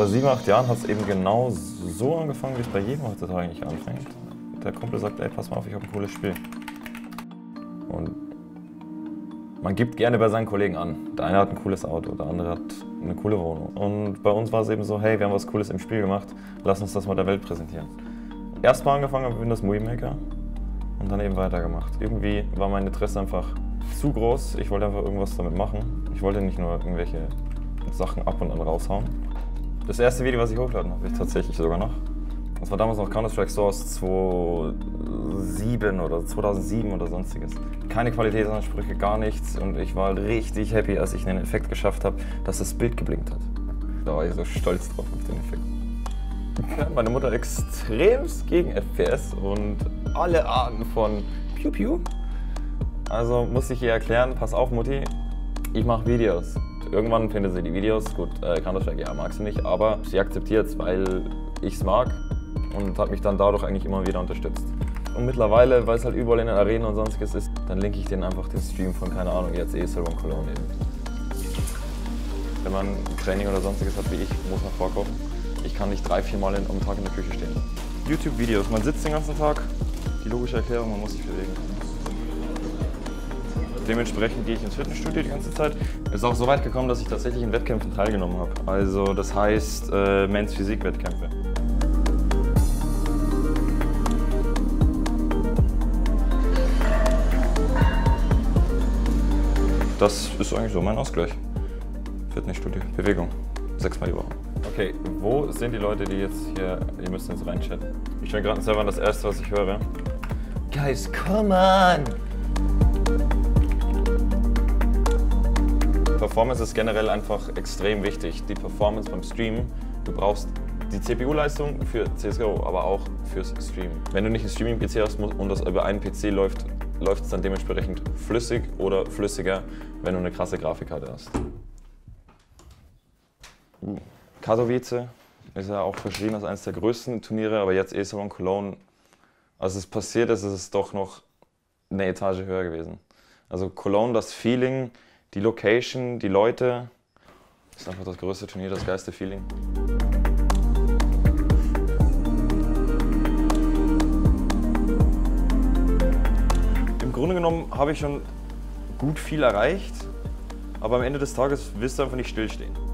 vor sieben, acht Jahren hat es eben genau so angefangen, wie es bei jedem heutzutage eigentlich anfängt. Der Kumpel sagt, ey, pass mal auf, ich habe ein cooles Spiel. Und man gibt gerne bei seinen Kollegen an. Der eine hat ein cooles Auto, der andere hat eine coole Wohnung. Und bei uns war es eben so, hey, wir haben was Cooles im Spiel gemacht, lass uns das mal der Welt präsentieren. Erstmal angefangen mit Windows Movie Maker und dann eben weitergemacht. Irgendwie war mein Interesse einfach zu groß. Ich wollte einfach irgendwas damit machen. Ich wollte nicht nur irgendwelche Sachen ab und an raushauen. Das erste Video, was ich hochladen habe ich tatsächlich sogar noch. Das war damals noch Counter-Strike Source 2007 oder 2007 oder sonstiges. Keine Qualitätsansprüche, gar nichts und ich war richtig happy, als ich einen Effekt geschafft habe, dass das Bild geblinkt hat. Da war ich so stolz drauf auf den Effekt. Meine Mutter extremst gegen FPS und alle Arten von Piu Piu. Also musste ich ihr erklären, pass auf Mutti, ich mache Videos. Irgendwann findet sie die Videos, gut, äh, Counter-Strike, ja, mag sie nicht, aber sie akzeptiert es, weil ich es mag und hat mich dann dadurch eigentlich immer wieder unterstützt. Und mittlerweile, weil es halt überall in den Arenen und sonstiges ist, dann linke ich denen einfach den Stream von, keine Ahnung, jetzt eh Silver Cologne eben. Wenn man Training oder sonstiges hat wie ich, muss man vorkochen. Ich kann nicht drei, vier Mal am Tag in der Küche stehen. YouTube-Videos, man sitzt den ganzen Tag, die logische Erklärung, man muss sich bewegen. Dementsprechend gehe ich ins Fitnessstudio die ganze Zeit. Es ist auch so weit gekommen, dass ich tatsächlich in Wettkämpfen teilgenommen habe. Also das heißt äh, Men's Physik-Wettkämpfe. Das ist eigentlich so mein Ausgleich. Fitnessstudio, Bewegung, sechsmal die Woche. Okay, wo sind die Leute, die jetzt hier, ihr müsst jetzt reinchatten. Ich bin gerade selber das erste, was ich höre. Guys, come on! Performance ist generell einfach extrem wichtig. Die Performance beim Streamen, du brauchst die CPU-Leistung für CSGO, aber auch fürs Streamen. Wenn du nicht einen Streaming-PC hast und das über einen PC läuft, läuft es dann dementsprechend flüssig oder flüssiger, wenn du eine krasse Grafikkarte hast. Katowice ist ja auch verschrien als eines der größten Turniere, aber jetzt Esteban Cologne, als es passiert ist, ist es doch noch eine Etage höher gewesen. Also Cologne, das Feeling, die Location, die Leute, ist einfach das größte Turnier, das geilste Feeling. Im Grunde genommen habe ich schon gut viel erreicht, aber am Ende des Tages willst du einfach nicht stillstehen.